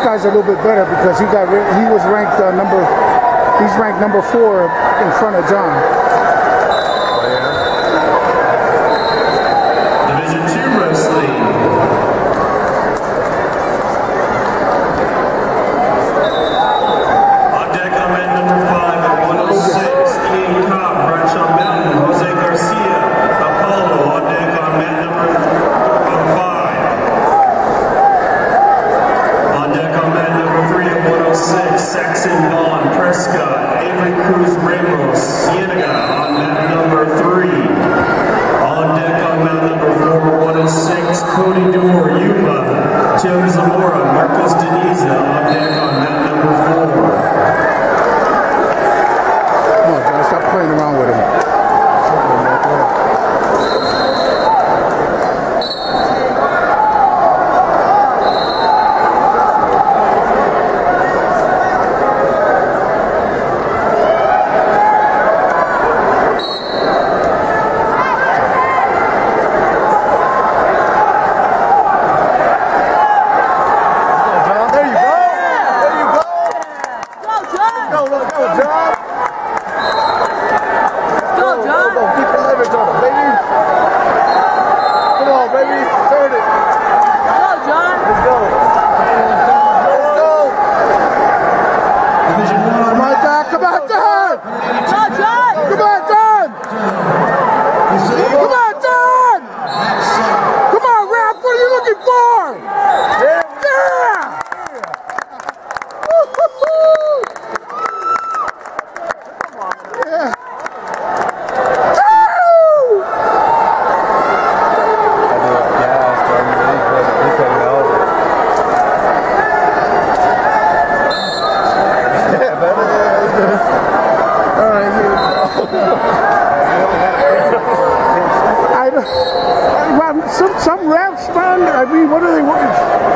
guy's a little bit better because he got he was ranked uh, number he's ranked number four in front of John. Cruz Ramos Cienega. I, well, some some refs, man. I mean, what are they? What,